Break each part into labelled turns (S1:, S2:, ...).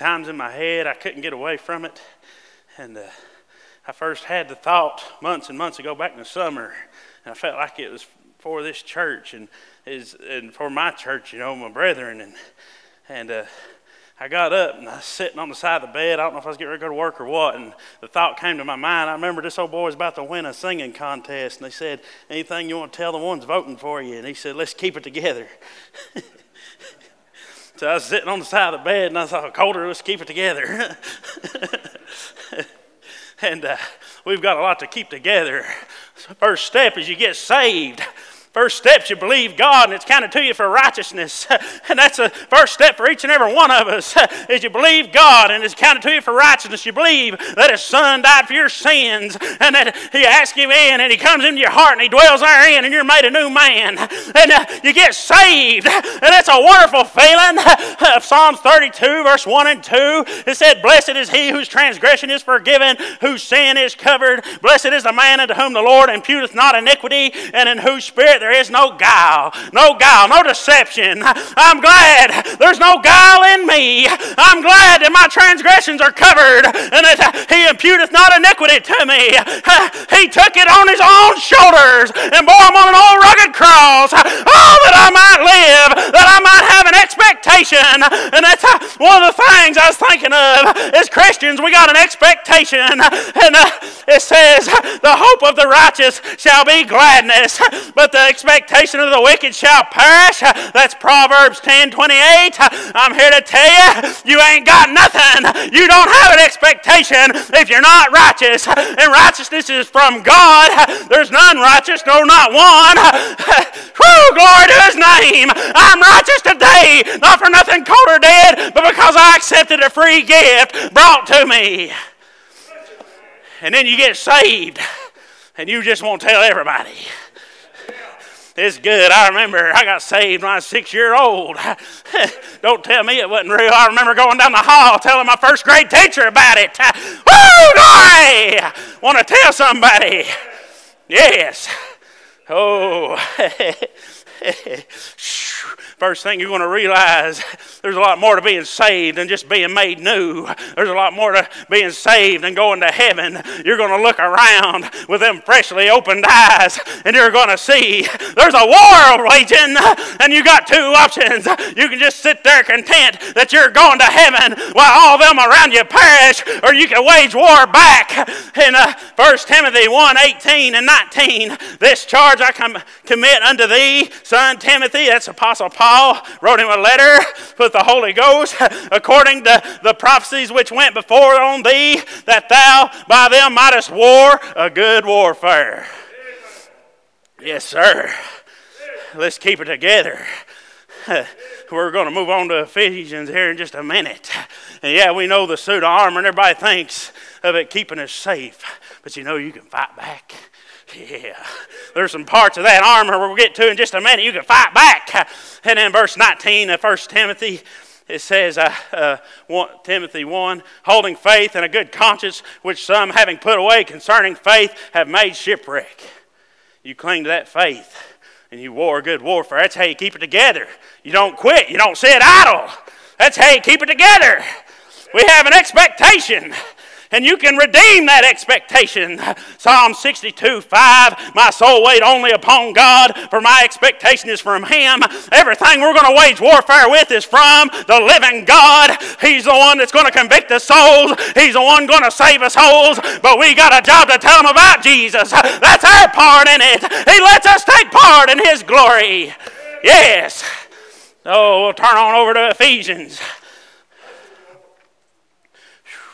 S1: times in my head I couldn't get away from it. And uh, I first had the thought months and months ago back in the summer, and I felt like it was for this church and is and for my church, you know, my brethren. And and uh, I got up and I was sitting on the side of the bed. I don't know if I was getting ready to go to work or what. And the thought came to my mind. I remember this old boy was about to win a singing contest. And they said, Anything you want to tell the ones voting for you? And he said, Let's keep it together. so I was sitting on the side of the bed and I thought, Colter, let's keep it together. and uh, we've got a lot to keep together. First step is you get saved. First step, you believe God, and it's counted to you for righteousness. And that's the first step for each and every one of us, is you believe God, and it's counted to you for righteousness. You believe that His Son died for your sins, and that He asks you in, and He comes into your heart, and He dwells therein, and you're made a new man. And uh, you get saved, and it's a wonderful feeling. Psalms 32, verse 1 and 2, it said, Blessed is he whose transgression is forgiven, whose sin is covered. Blessed is the man unto whom the Lord imputeth not iniquity, and in whose spirit there is no guile, no guile, no deception. I'm glad there's no guile in me. I'm glad that my transgressions are covered and that He imputeth not iniquity to me. He took it on His own shoulders and bore them on an old rugged cross. Oh, that I might live, that I might have an expectation. And that's one of the things I was thinking of. As Christians, we got an expectation. And uh, it says, the hope of the righteous shall be gladness, but the expectation of the wicked shall perish. That's Proverbs 10 28. I'm here to tell you, you ain't got nothing. You don't have an expectation if you're not righteous. And righteousness is from God. There's none righteous, no, not one. Whew, glory to his name. I'm righteous today, not for nothing cold or dead, but because I accepted a free gift brought to me. And then you get saved, and you just won't tell everybody. It's good. I remember I got saved when I was six year old. Don't tell me it wasn't real. I remember going down the hall telling my first grade teacher about it. Woo, glory! Want to tell somebody? Yes. Oh. First thing you're going to realize there's a lot more to being saved than just being made new. There's a lot more to being saved than going to heaven. You're going to look around with them freshly opened eyes and you're going to see there's a war waging and you got two options. You can just sit there content that you're going to heaven while all them around you perish or you can wage war back. In uh, 1 Timothy 1 18 and 19, this charge I com- commit unto thee, son Timothy, that's Apostle Paul wrote him a letter with the Holy Ghost according to the prophecies which went before on thee, that thou by them mightest war a good warfare. Yes, sir. Let's keep it together. We're going to move on to Ephesians here in just a minute. And yeah, we know the suit of armor, and everybody thinks of it keeping us safe. But you know, you can fight back. Yeah, there's some parts of that armor we'll get to in just a minute. You can fight back. And in verse 19 of 1 Timothy, it says, uh, uh, 1, Timothy 1, holding faith and a good conscience, which some, having put away concerning faith, have made shipwreck. You cling to that faith and you war a good warfare. That's how you keep it together. You don't quit, you don't sit idle. That's how you keep it together. We have an expectation and you can redeem that expectation. Psalm 62 5 My soul wait only upon God, for my expectation is from Him. Everything we're going to wage warfare with is from the living God. He's the one that's going to convict us souls, He's the one going to save us souls. But we got a job to tell them about Jesus. That's our part in it. He lets us take part in His glory. Yes. Oh, we'll turn on over to Ephesians.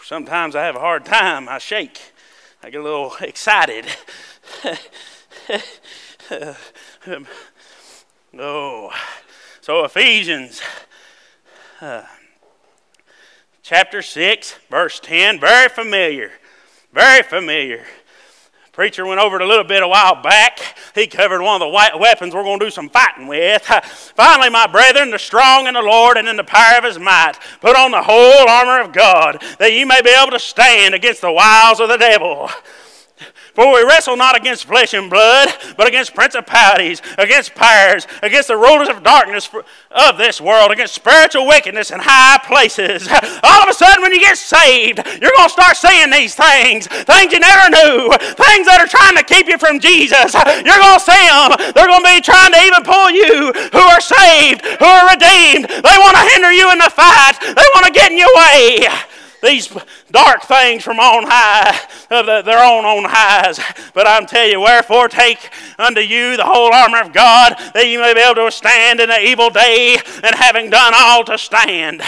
S1: Sometimes I have a hard time. I shake. I get a little excited. oh, so Ephesians uh, chapter 6, verse 10, very familiar. Very familiar. Preacher went over it a little bit a while back. He covered one of the white weapons we're going to do some fighting with. Finally, my brethren, the strong in the Lord and in the power of his might, put on the whole armor of God, that ye may be able to stand against the wiles of the devil. For we wrestle not against flesh and blood, but against principalities, against powers, against the rulers of darkness of this world, against spiritual wickedness in high places. All of a sudden, when you get saved, you're going to start seeing these things, things you never knew, things that are trying to keep you from Jesus. You're going to see them. They're going to be trying to even pull you who are saved, who are redeemed. They want to hinder you in the fight. They want to get in your way these dark things from on high, uh, their own on highs. But I'm telling you, wherefore take unto you the whole armor of God, that you may be able to withstand in the evil day, and having done all to stand.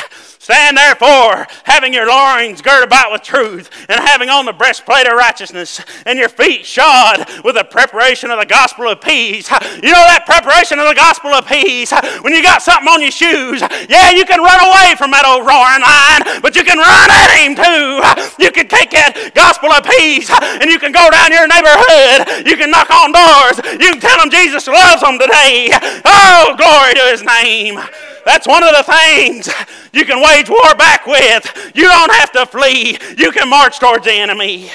S1: Stand therefore, having your loins girt about with truth, and having on the breastplate of righteousness, and your feet shod with the preparation of the gospel of peace. You know that preparation of the gospel of peace? When you got something on your shoes, yeah, you can run away from that old roaring lion, but you can run at him too. You can take that gospel of peace, and you can go down your neighborhood. You can knock on doors. You can tell them Jesus loves them today. Oh, glory to his name. That's one of the things you can wage war back with. You don't have to flee, you can march towards the enemy.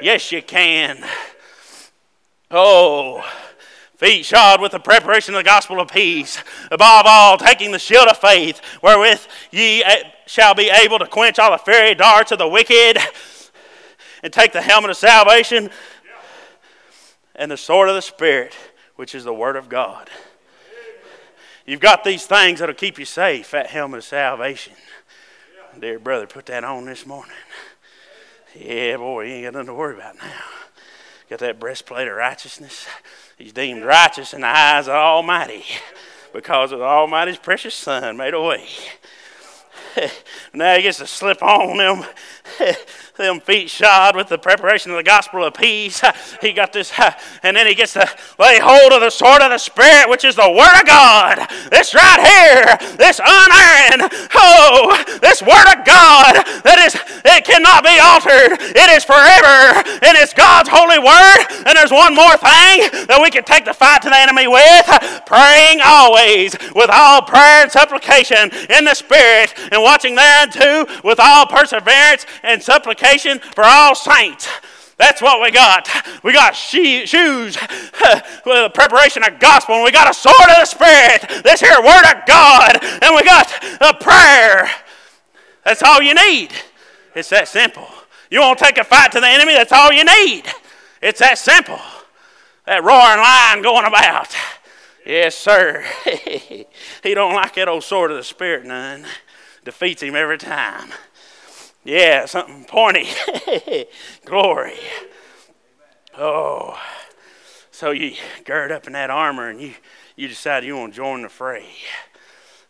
S1: Yes, you can. Oh, feet shod with the preparation of the gospel of peace. Above all, taking the shield of faith, wherewith ye eh, shall be able to quench all the fiery darts of the wicked, and take the helmet of salvation and the sword of the Spirit, which is the Word of God. You've got these things that'll keep you safe. That helmet of salvation. Dear brother, put that on this morning. Yeah, boy, you ain't got nothing to worry about now. Got that breastplate of righteousness. He's deemed righteous in the eyes of Almighty because of the Almighty's precious Son made a way. now he gets to slip on them them feet shod with the preparation of the gospel of peace. He got this, and then he gets to lay hold of the sword of the Spirit, which is the Word of God. This right here, this unerring, oh, this Word of God that is, it cannot be altered. It is forever, and it's God's holy Word. And there's one more thing that we can take the fight to the enemy with praying always with all prayer and supplication in the Spirit, and watching thereunto with all perseverance and supplication for all saints. That's what we got. We got shoes with a preparation of gospel, and we got a sword of the Spirit, this here word of God, and we got a prayer. That's all you need. It's that simple. You want to take a fight to the enemy? That's all you need. It's that simple. That roaring lion going about. Yes, sir. he don't like that old sword of the Spirit none. Defeats him every time. Yeah, something pointy. Glory. Oh. So you gird up in that armor and you, you decide you want to join the fray.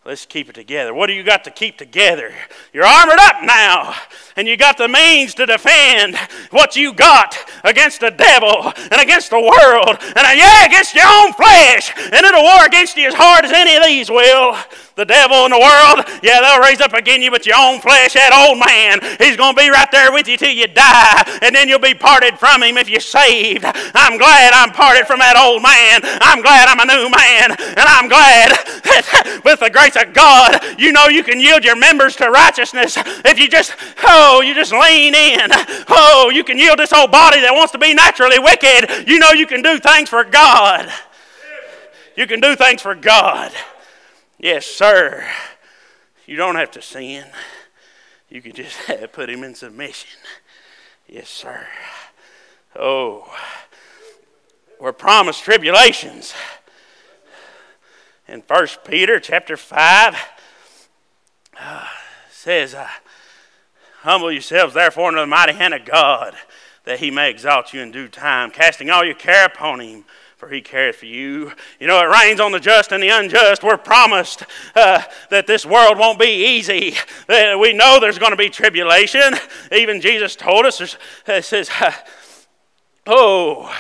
S1: Let's keep it together. What do you got to keep together? You're armored up now, and you got the means to defend what you got against the devil and against the world, and uh, yeah, against your own flesh. And it'll war against you as hard as any of these will the devil in the world, yeah, they'll raise up again you, but your own flesh, that old man, he's going to be right there with you till you die, and then you'll be parted from him if you're saved. I'm glad I'm parted from that old man. I'm glad I'm a new man, and I'm glad that with the grace of God, you know you can yield your members to righteousness if you just, oh, you just lean in. Oh, you can yield this old body that wants to be naturally wicked. You know you can do things for God. You can do things for God. Yes, sir. You don't have to sin. You can just put him in submission. Yes, sir. Oh, we're promised tribulations. In 1 Peter chapter 5, uh, says, uh, Humble yourselves therefore under the mighty hand of God, that he may exalt you in due time, casting all your care upon him for he careth for you. You know, it rains on the just and the unjust. We're promised uh, that this world won't be easy. Uh, we know there's going to be tribulation. Even Jesus told us, it says, uh, oh,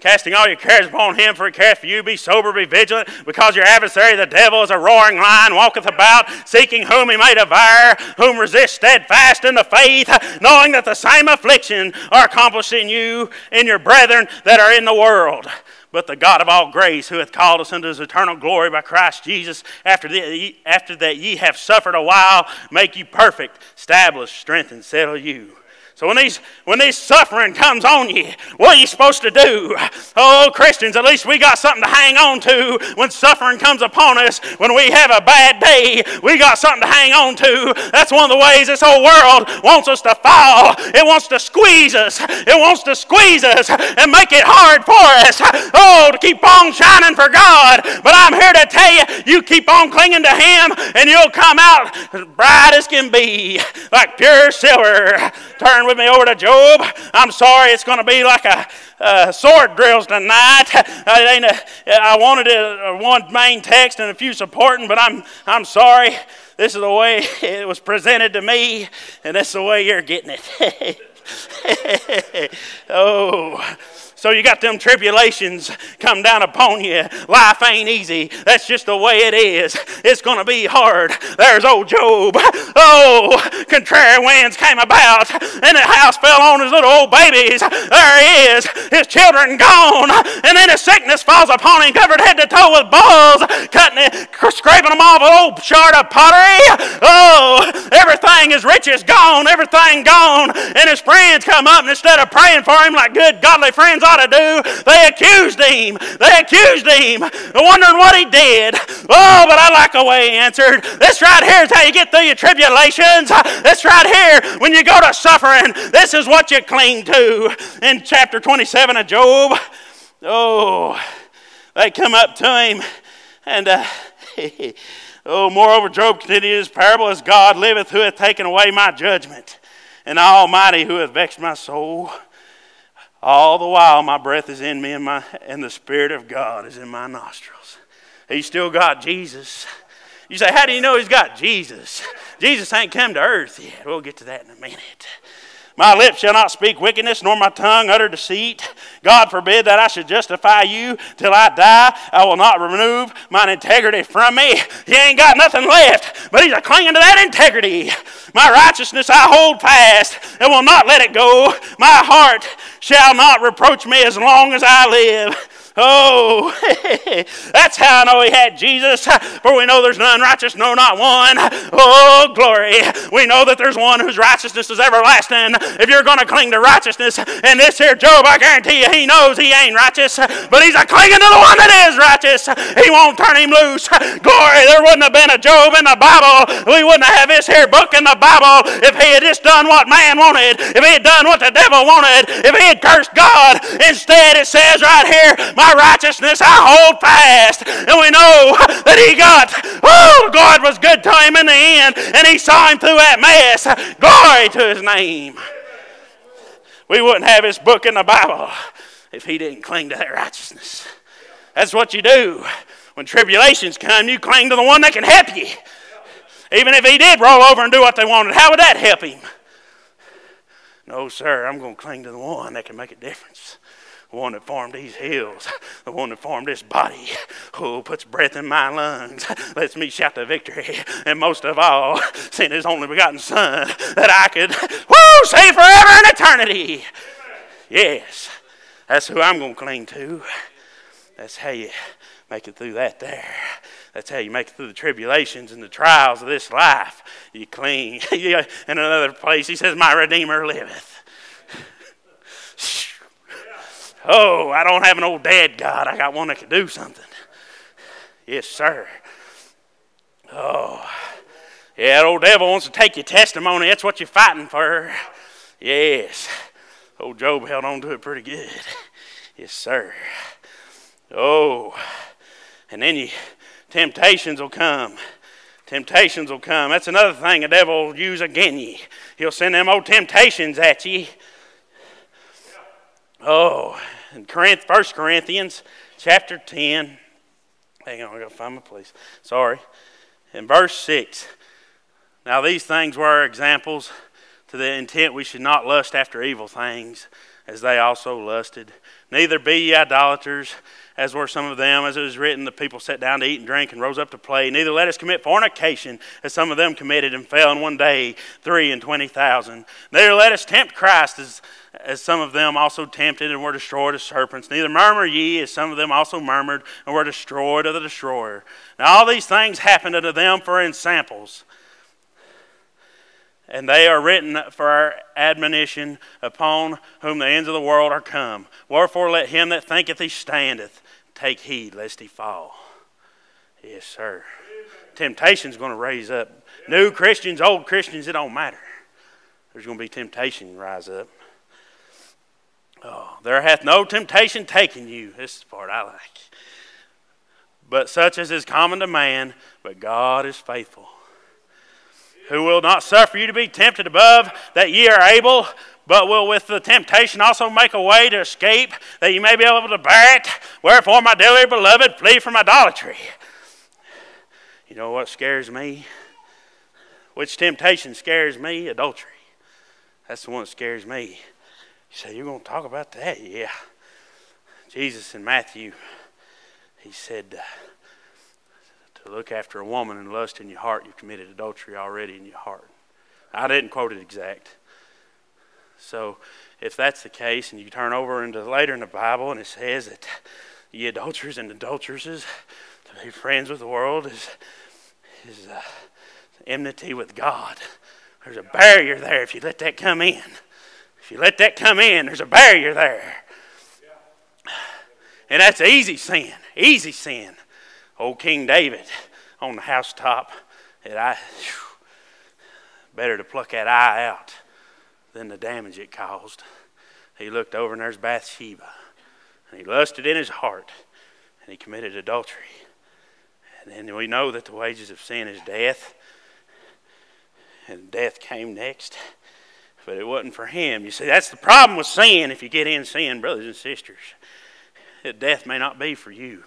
S1: Casting all your cares upon him, for he careth for you. Be sober, be vigilant, because your adversary, the devil, is a roaring lion, walketh about, seeking whom he may devour, whom resist steadfast in the faith, knowing that the same affliction are accomplished in you and your brethren that are in the world. But the God of all grace, who hath called us unto his eternal glory by Christ Jesus, after, the, after that ye have suffered a while, make you perfect, establish, strengthen, settle you. So when these when this suffering comes on you, what are you supposed to do? Oh, Christians, at least we got something to hang on to when suffering comes upon us. When we have a bad day, we got something to hang on to. That's one of the ways this whole world wants us to fall. It wants to squeeze us. It wants to squeeze us and make it hard for us. Oh, to keep on shining for God. But I'm here to tell you, you keep on clinging to Him, and you'll come out as bright as can be, like pure silver. Turn with me over to Job. I'm sorry, it's going to be like a, a sword drills tonight. Uh, I, ain't a, I wanted a, uh, one main text and a few supporting, but I'm, I'm sorry. This is the way it was presented to me, and that's the way you're getting it. oh. So you got them tribulations come down upon you. Life ain't easy. That's just the way it is. It's going to be hard. There's old Job. Oh, contrary winds came about, and the house fell on his little old babies. There he is. His children gone. And then a sickness falls upon him, covered head to toe with balls, cutting it, scraping them off an old shard of pottery. Oh, everything his riches gone, everything gone. And his friends come up, and instead of praying for him like good, godly friends ought to do, they accused him. They accused him, wondering what he did. Oh, but I like the way he answered. This right here is how you get through your tribulations. This right here, when you go to suffering, this is what you cling to. In chapter 27 of Job, oh, they come up to him and. Uh, Oh, moreover, Job continued his parable as God liveth, who hath taken away my judgment, and Almighty who hath vexed my soul. All the while, my breath is in me, and, my, and the Spirit of God is in my nostrils. He's still got Jesus. You say, How do you know he's got Jesus? Jesus ain't come to earth yet. We'll get to that in a minute. My lips shall not speak wickedness, nor my tongue utter deceit. God forbid that I should justify you till I die. I will not remove mine integrity from me. He ain't got nothing left, but he's a clinging to that integrity. My righteousness I hold fast and will not let it go. My heart shall not reproach me as long as I live. Oh, that's how I know he had Jesus. For we know there's none righteous, no, not one. Oh, glory. We know that there's one whose righteousness is everlasting. If you're going to cling to righteousness, and this here Job, I guarantee you, he knows he ain't righteous, but he's a clinging to the one that is righteous. He won't turn him loose. Glory, there wouldn't have been a Job in the Bible. We wouldn't have this here book in the Bible if he had just done what man wanted, if he had done what the devil wanted, if he had cursed God. Instead, it says right here, my righteousness I hold fast. And we know that he got, oh, God was good to him in the end, and he saw him through that mess. Glory to his name. We wouldn't have his book in the Bible if he didn't cling to that righteousness. That's what you do. When tribulations come, you cling to the one that can help you. Even if he did roll over and do what they wanted, how would that help him? No, sir, I'm going to cling to the one that can make a difference the one that formed these hills, the one that formed this body, who puts breath in my lungs, lets me shout the victory, and most of all, sent his only begotten Son that I could, woo, save forever and eternity. Yes, that's who I'm going to cling to. That's how you make it through that there. That's how you make it through the tribulations and the trials of this life. You cling. in another place, he says, My Redeemer liveth. Oh, I don't have an old dad God. I got one that can do something. Yes, sir. Oh, yeah, that old devil wants to take your testimony. That's what you're fighting for. Yes. Old Job held on to it pretty good. Yes, sir. Oh, and then you, temptations will come. Temptations will come. That's another thing the devil will use again you. He'll send them old temptations at you. Oh, in Corinth, 1 Corinthians chapter 10. Hang on, I gotta find my place. Sorry. In verse 6. Now these things were examples to the intent we should not lust after evil things, as they also lusted. Neither be ye idolaters, as were some of them, as it was written, the people sat down to eat and drink and rose up to play. Neither let us commit fornication, as some of them committed and fell in one day three and twenty thousand. Neither let us tempt Christ, as as some of them also tempted and were destroyed as serpents. Neither murmur ye, as some of them also murmured and were destroyed of the destroyer. Now all these things happened unto them for ensamples, and they are written for our admonition upon whom the ends of the world are come. Wherefore let him that thinketh he standeth take heed lest he fall. Yes, sir. Temptation's going to raise up. New Christians, old Christians, it don't matter. There's going to be temptation rise up. Oh, there hath no temptation taken you. This is the part I like. But such as is common to man, but God is faithful who will not suffer you to be tempted above that ye are able, but will with the temptation also make a way to escape, that you may be able to bear it. Wherefore, my dearly beloved, flee from idolatry. You know what scares me? Which temptation scares me? Adultery. That's the one that scares me. You say, You're going to talk about that? Yeah. Jesus in Matthew, he said, uh, to look after a woman and lust in your heart, you've committed adultery already in your heart. I didn't quote it exact. So if that's the case, and you turn over into later in the Bible and it says that ye adulterers and adulteresses, to be friends with the world is, is uh, enmity with God. There's a barrier there if you let that come in. If you let that come in, there's a barrier there. And that's easy sin, easy sin old King David on the housetop that I whew, better to pluck that eye out than the damage it caused. He looked over and there's Bathsheba. And he lusted in his heart and he committed adultery. And then we know that the wages of sin is death. And death came next. But it wasn't for him. You see, that's the problem with sin if you get in sin, brothers and sisters. Death may not be for you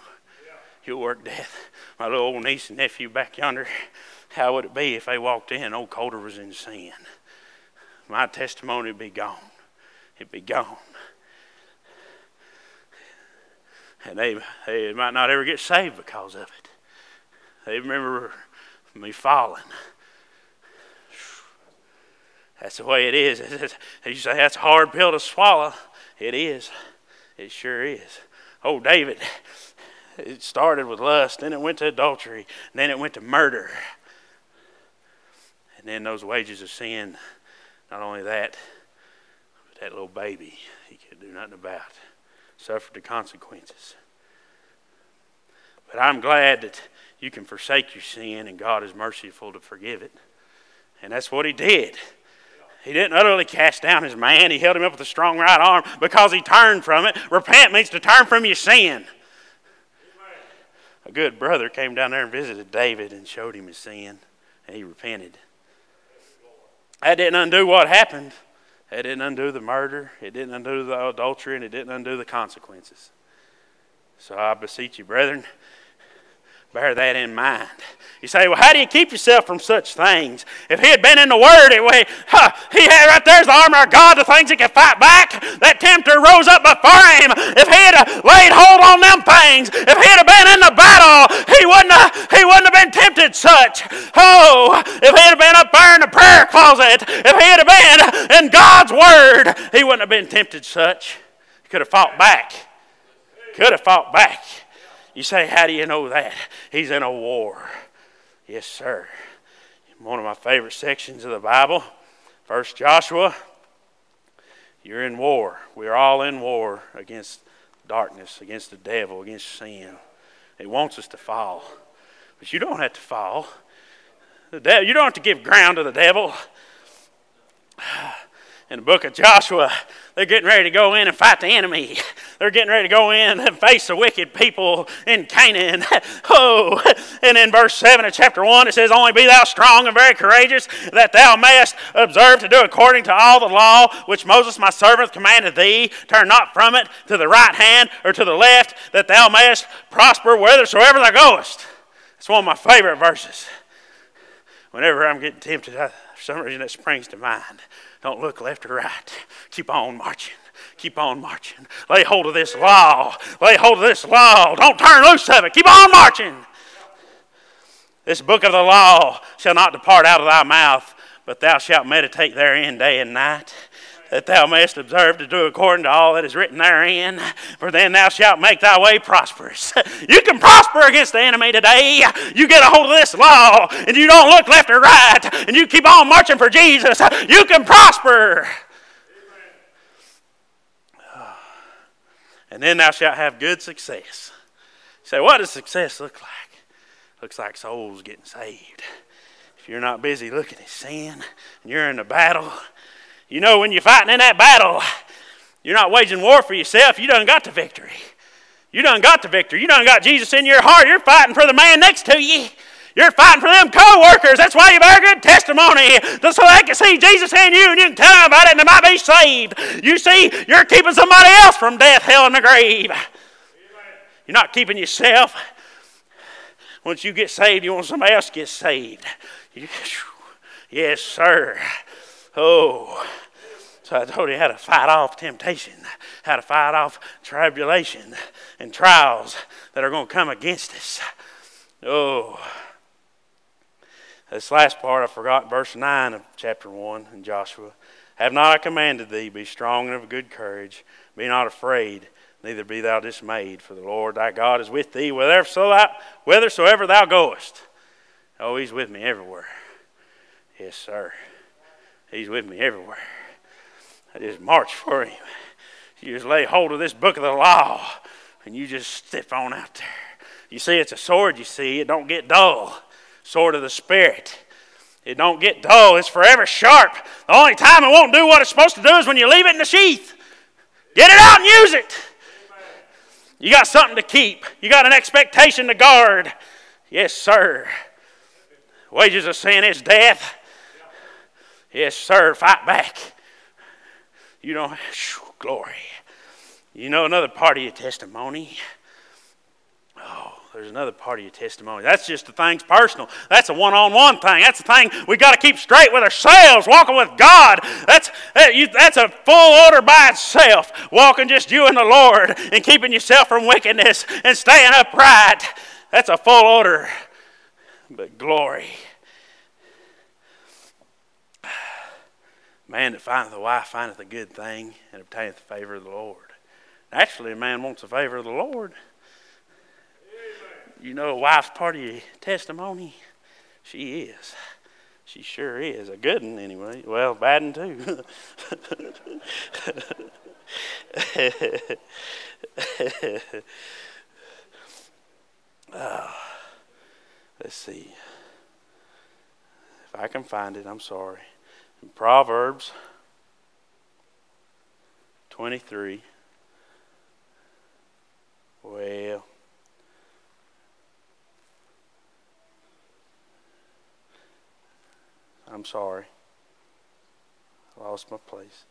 S1: you'll work death. My little old niece and nephew back yonder, how would it be if they walked in old Colter was in sin? My testimony would be gone. It'd be gone. And they, they might not ever get saved because of it. They remember me falling. That's the way it is. You say that's a hard pill to swallow. It is. It sure is. Oh, David, it started with lust, then it went to adultery, then it went to murder. And then those wages of sin, not only that, but that little baby he could do nothing about, suffered the consequences. But I'm glad that you can forsake your sin and God is merciful to forgive it. And that's what he did. He didn't utterly cast down his man. He held him up with a strong right arm because he turned from it. Repent means to turn from your sin a good brother came down there and visited David and showed him his sin, and he repented. That didn't undo what happened. It didn't undo the murder. It didn't undo the adultery, and it didn't undo the consequences. So I beseech you, brethren, bear that in mind. You say, well, how do you keep yourself from such things? If he had been in the Word, it way, huh, he had right there's the armor of God, the things he can fight back. That tempter rose up before him. If he had uh, laid hold on them things, if he had been in the battle, he wouldn't have, he wouldn't have been tempted such. Oh, if he had been up there in the prayer closet, if he had been in God's Word, he wouldn't have been tempted such. He could have fought back. Could have fought back. You say, how do you know that? He's in a war. Yes, sir. One of my favorite sections of the Bible, First Joshua. You're in war. We're all in war against darkness, against the devil, against sin. He wants us to fall. But you don't have to fall. The devil, you don't have to give ground to the devil. In the book of Joshua, they're getting ready to go in and fight the enemy. They're getting ready to go in and face the wicked people in Canaan. Oh, and in verse 7 of chapter 1, it says, Only be thou strong and very courageous, that thou mayest observe to do according to all the law which Moses my servant commanded thee. Turn not from it to the right hand or to the left, that thou mayest prosper whithersoever thou goest. It's one of my favorite verses. Whenever I'm getting tempted, I, for some reason that springs to mind. Don't look left or right. Keep on marching. Keep on marching. Lay hold of this law. Lay hold of this law. Don't turn loose of it. Keep on marching. This book of the law shall not depart out of thy mouth, but thou shalt meditate therein day and night that thou mayest observe to do according to all that is written therein. For then thou shalt make thy way prosperous. You can prosper against the enemy today. You get a hold of this law and you don't look left or right and you keep on marching for Jesus. You can prosper. And then thou shalt have good success. Say, what does success look like? Looks like souls getting saved. If you're not busy looking at sin and you're in the battle, you know when you're fighting in that battle, you're not waging war for yourself. You done got the victory. You done got the victory. You done got Jesus in your heart. You're fighting for the man next to you. You're fighting for them co-workers. That's why you bear good testimony, just so they can see Jesus in you and you can tell them about it and they might be saved. You see, you're keeping somebody else from death, hell, and the grave. You're not keeping yourself. Once you get saved, you want somebody else to get saved. yes, sir. Oh. So I told you how to fight off temptation, how to fight off tribulation and trials that are going to come against us. Oh. This last part I forgot, verse 9 of chapter 1 in Joshua. Have not I commanded thee, be strong and of good courage, be not afraid, neither be thou dismayed, for the Lord thy God is with thee whithersoever thou goest. Oh, he's with me everywhere. Yes, sir. He's with me everywhere. I just march for him. You just lay hold of this book of the law and you just step on out there. You see, it's a sword, you see. It don't get dull. Sword of the Spirit. It don't get dull. It's forever sharp. The only time it won't do what it's supposed to do is when you leave it in the sheath. Get it out and use it. You got something to keep. You got an expectation to guard. Yes, sir. Wages of sin is death. Yes, sir. Fight back. You know, glory. You know another part of your testimony. Oh, there's another part of your testimony. That's just the things personal. That's a one-on-one thing. That's the thing we got to keep straight with ourselves, walking with God. That's that's a full order by itself. Walking just you and the Lord and keeping yourself from wickedness and staying upright. That's a full order. But glory. Man that findeth a wife findeth a good thing and obtaineth the favor of the Lord. Actually, a man wants the favor of the Lord. You know, a wife's part of your testimony? She is. She sure is. A good one, anyway. Well, bad one, too. oh, let's see. If I can find it, I'm sorry. Proverbs 23. Well, I'm sorry. I lost my place.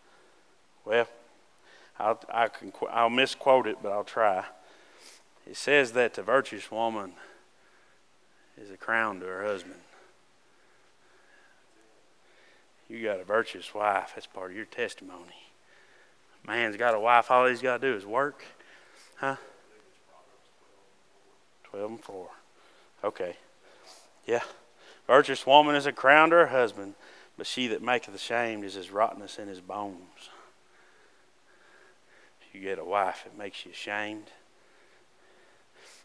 S1: Well, I'll, I can, I'll misquote it, but I'll try. It says that the virtuous woman is a crown to her husband. You got a virtuous wife. That's part of your testimony. Man's got a wife. All he's got to do is work. Huh? 12 and 4. Okay. Yeah. Virtuous woman is a crown to her husband, but she that maketh ashamed is his rottenness in his bones. If you get a wife that makes you ashamed,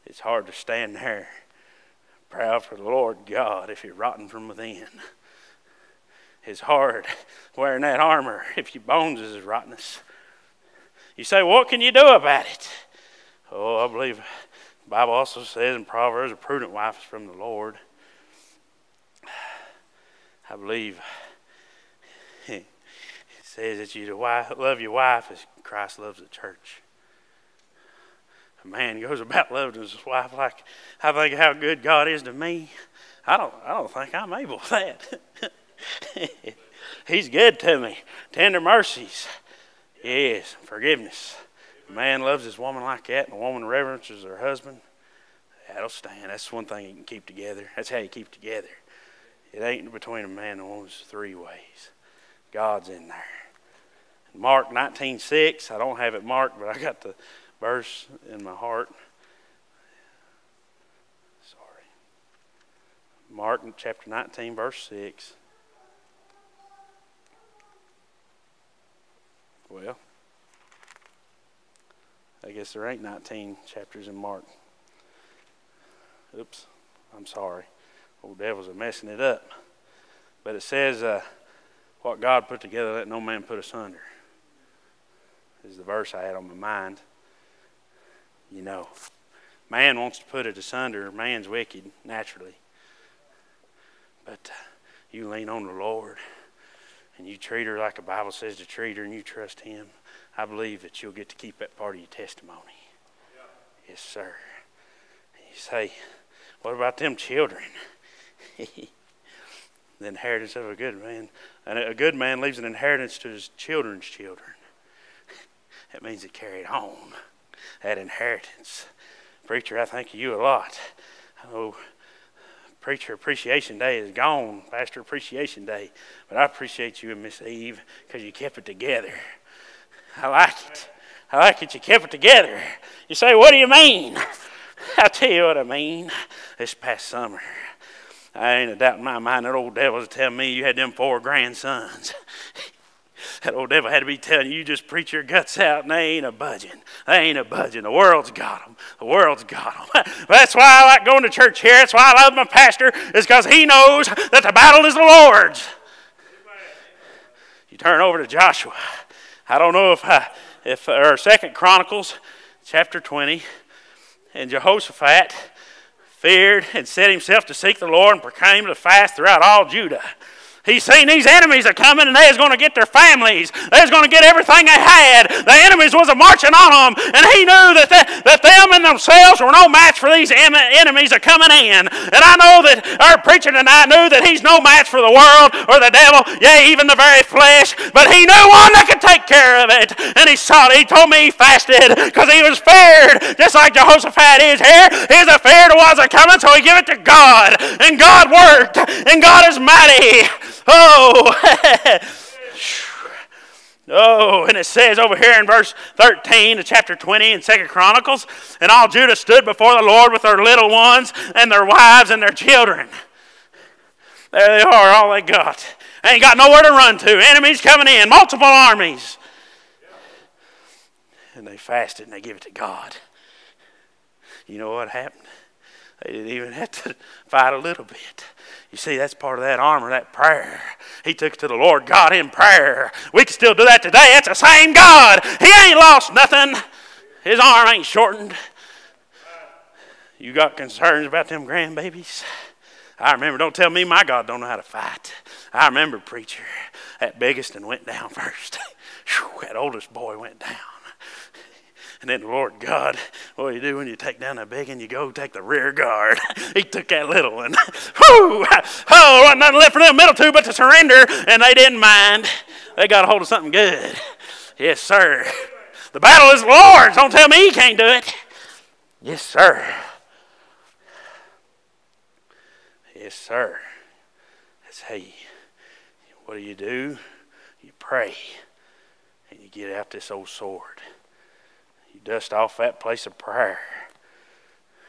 S1: it's hard to stand there proud for the Lord God if you're rotten from within is hard wearing that armor if your bones is rottenness. You say, what can you do about it? Oh, I believe the Bible also says in Proverbs, a prudent wife is from the Lord. I believe it says that you love your wife as Christ loves the church. A man goes about loving his wife like I think how good God is to me. I don't I don't think I'm able to that. He's good to me. Tender mercies. Yes, forgiveness. A man loves his woman like that, and a woman reverences her husband. That'll stand. That's one thing you can keep together. That's how you keep together. It ain't between a man and a woman. It's three ways. God's in there. Mark 19.6, I don't have it marked, but I got the verse in my heart. Sorry. Mark chapter 19, verse 6. I guess there ain't 19 chapters in Mark. Oops, I'm sorry. Old devils are messing it up. But it says, uh, what God put together, let no man put asunder. Is the verse I had on my mind. You know, man wants to put it asunder. Man's wicked, naturally. But uh, you lean on the Lord and you treat her like the Bible says to treat her and you trust Him, I believe that you'll get to keep that part of your testimony. Yeah. Yes, sir. You say, what about them children? the inheritance of a good man. And a good man leaves an inheritance to his children's children. that means he carried on that inheritance. Preacher, I thank you a lot. I know Preacher Appreciation Day is gone, Pastor Appreciation Day, but I appreciate you and Miss Eve because you kept it together. I like it. I like it. You kept it together. You say, What do you mean? I'll tell you what I mean. This past summer, I ain't a doubt in my mind that old devil was telling me you had them four grandsons. That old devil had to be telling you, you just preach your guts out and they ain't a budging. They ain't a budging. The world's got them. The world's got them. That's why I like going to church here. That's why I love my pastor, is because he knows that the battle is the Lord's. You turn over to Joshua. I don't know if, I, uh, if or Second Chronicles, chapter 20, and Jehoshaphat feared and set himself to seek the Lord and proclaimed a fast throughout all Judah. He's seen these enemies are coming and they was going to get their families. They was going to get everything they had. The enemies was a marching on them. And he knew that, they, that them and themselves were no match for these em- enemies are coming in. And I know that our preacher tonight knew that he's no match for the world or the devil, yea, even the very flesh. But he knew one that could take care of it. And he saw it. He told me he fasted because he was feared, just like Jehoshaphat is here. He's a feared was a coming, so he gave it to God. And God worked. And God is mighty. Oh, Oh, and it says over here in verse 13 of chapter 20 in Second Chronicles, and all Judah stood before the Lord with their little ones and their wives and their children. There they are, all they got. Ain't got nowhere to run to. Enemies coming in, multiple armies. And they fasted and they give it to God. You know what happened? They didn't even have to fight a little bit. You see, that's part of that armor, that prayer. He took it to the Lord God in prayer. We can still do that today. It's the same God. He ain't lost nothing. His arm ain't shortened. You got concerns about them grandbabies? I remember, don't tell me my God don't know how to fight. I remember, preacher, that biggest and went down first. that oldest boy went down. And then Lord God, what do you do when you take down a big and you go take the rear guard? he took that little one. Whew! Oh, wasn't nothing left for them middle two but to surrender, and they didn't mind. They got a hold of something good. Yes, sir. The battle is Lord's. Don't tell me he can't do it. Yes, sir. Yes, sir. That's you, what do you do? You pray and you get out this old sword. Dust off that place of prayer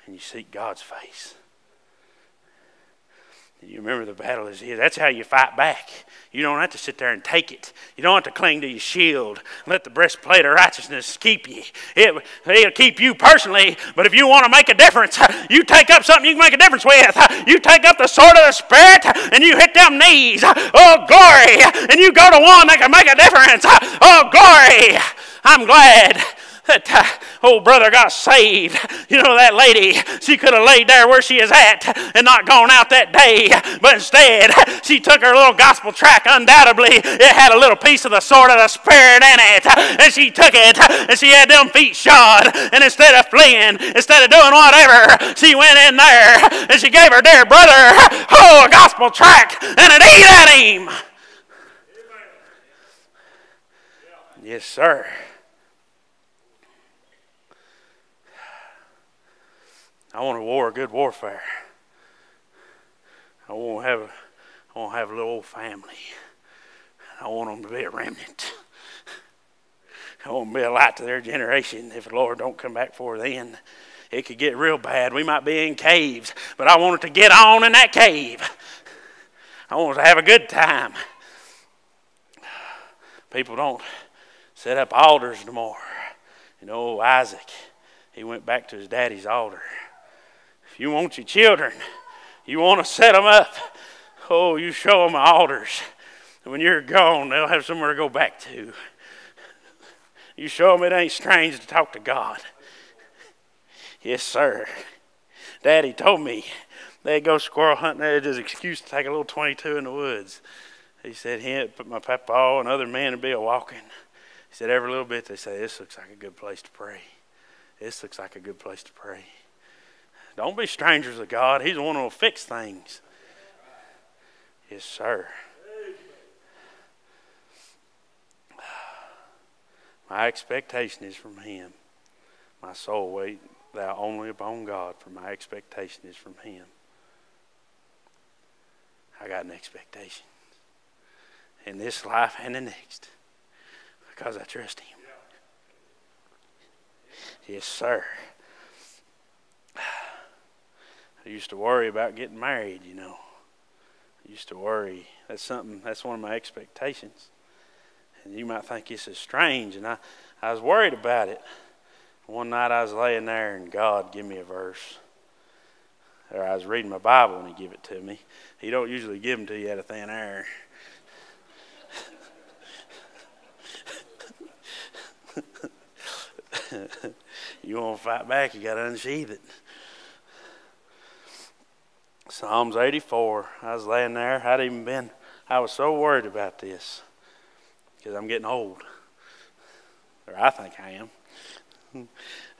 S1: and you seek God's face. You remember the battle is here. That's how you fight back. You don't have to sit there and take it. You don't have to cling to your shield. Let the breastplate of righteousness keep you. It, will keep you personally, but if you want to make a difference, you take up something you can make a difference with. You take up the sword of the Spirit and you hit them knees. Oh, glory. And you go to one that can make a difference. Oh, glory. I'm glad that uh, old brother got saved. You know, that lady, she could have laid there where she is at and not gone out that day, but instead, she took her little gospel track. Undoubtedly, it had a little piece of the sword of the Spirit in it, and she took it, and she had them feet shod. And instead of fleeing, instead of doing whatever, she went in there and she gave her dear brother, oh, a gospel track, and it ate at him. Yes, sir. I want to war a good warfare. I want to have a, I want to have a little old family. I want them to be a remnant. I want to be a light to their generation. If the Lord don't come back for then, it could get real bad. We might be in caves, but I want it to get on in that cave. I want to have a good time. People don't set up altars no more. And oh, Isaac, he went back to his daddy's altar. You want your children, you want to set them up, oh, you show them altars. When you're gone, they'll have somewhere to go back to. You show them it ain't strange to talk to God. Yes, sir. Daddy told me they'd go squirrel hunting. They had his excuse to take a little 22 in the woods. He said he put my papa and other men would be a walking. He said every little bit they say, this looks like a good place to pray. This looks like a good place to pray. Don't be strangers to God. He's the one who will fix things. Yes, sir. My expectation is from Him. My soul wait thou only upon God, for my expectation is from Him. I got an expectation in this life and the next because I trust Him. Yes, sir. I used to worry about getting married, you know. I used to worry. That's something, that's one of my expectations. And you might think this is strange, and I, I was worried about it. One night I was laying there, and God gave me a verse. Or I was reading my Bible, and He gave it to me. He don't usually give them to you out of thin air. you want to fight back, you got to unsheath it. Psalms 84. I was laying there. I'd even been, I was so worried about this because I'm getting old. Or I think I am.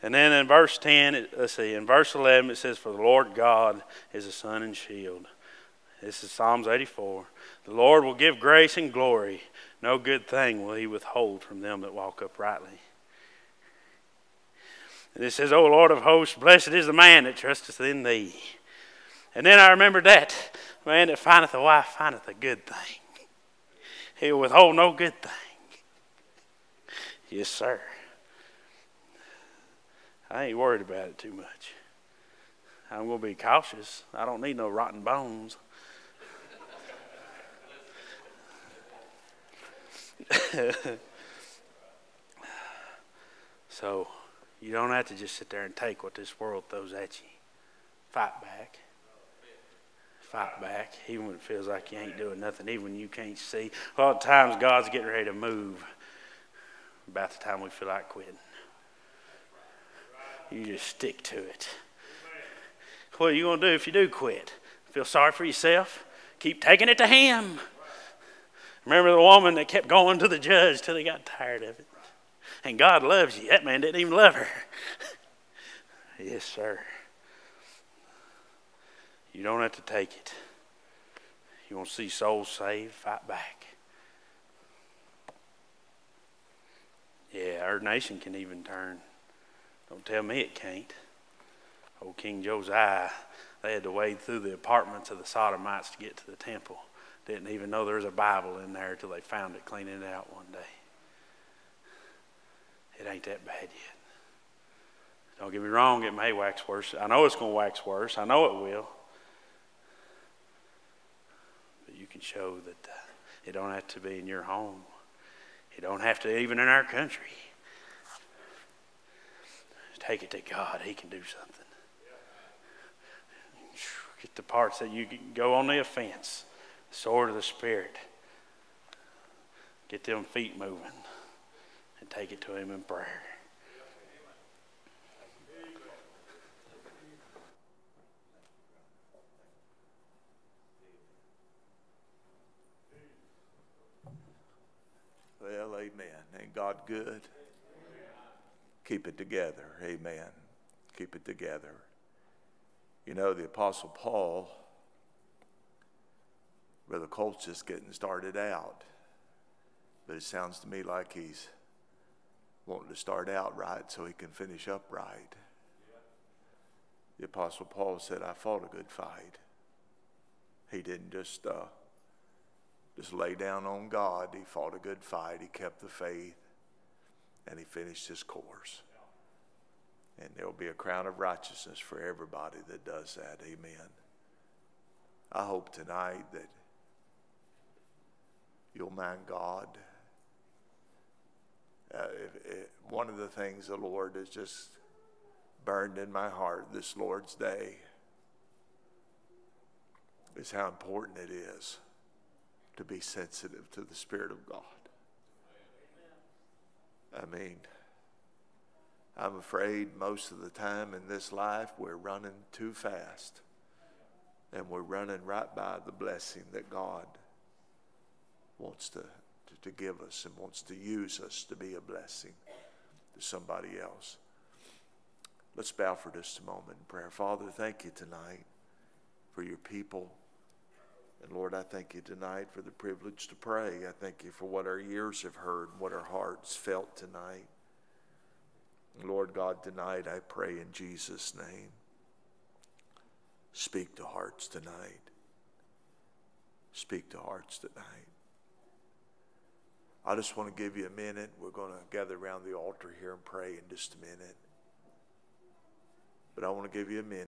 S1: And then in verse 10, it, let's see, in verse 11, it says, For the Lord God is a sun and shield. This is Psalms 84. The Lord will give grace and glory. No good thing will he withhold from them that walk uprightly. And it says, O Lord of hosts, blessed is the man that trusteth in thee. And then I remembered that man that findeth a wife findeth a good thing. He will withhold no good thing. Yes, sir. I ain't worried about it too much. I'm going to be cautious. I don't need no rotten bones. so you don't have to just sit there and take what this world throws at you. Fight back. Fight back, even when it feels like you ain't doing nothing, even when you can't see. A lot of times God's getting ready to move about the time we feel like quitting. You just stick to it. What are you going to do if you do quit? Feel sorry for yourself? Keep taking it to Him. Remember the woman that kept going to the judge till he got tired of it? And God loves you. That man didn't even love her. yes, sir. You don't have to take it. You want to see souls saved? Fight back. Yeah, our nation can even turn. Don't tell me it can't. Old King Josiah, they had to wade through the apartments of the Sodomites to get to the temple. Didn't even know there was a Bible in there until they found it cleaning it out one day. It ain't that bad yet. Don't get me wrong, it may wax worse. I know it's going to wax worse. I know it will. But you can show that uh, it don't have to be in your home. It don't have to even in our country. Take it to God. He can do something. Get the parts that you can go on the offense. Sword of the Spirit. Get them feet moving and take it to Him in prayer.
S2: Well, amen. Ain't God good? Keep it together. Amen. Keep it together. You know, the Apostle Paul, Brother Colt's just getting started out. But it sounds to me like he's wanting to start out right so he can finish up right. The Apostle Paul said, I fought a good fight. He didn't just, uh, just lay down on God. He fought a good fight. He kept the faith and he finished his course. And there will be a crown of righteousness for everybody that does that. Amen. I hope tonight that you'll mind God Uh, one of the things the Lord has just burned in my heart this Lord's Day is how important it is to be sensitive to the Spirit of God. I mean, I'm afraid most of the time in this life we're running too fast and we're running right by the blessing that God wants to, to, to give us and wants to use us to be a blessing to somebody else. Let's bow for just a moment in prayer. Father, thank you tonight for your people. And Lord, I thank you tonight for the privilege to pray. I thank you for what our ears have heard, and what our hearts felt tonight. Lord God, tonight I pray in Jesus' name. Speak to hearts tonight. Speak to hearts tonight. I just want to give you a minute. We're going to gather around the altar here and pray in just a minute. But I want to give you a minute.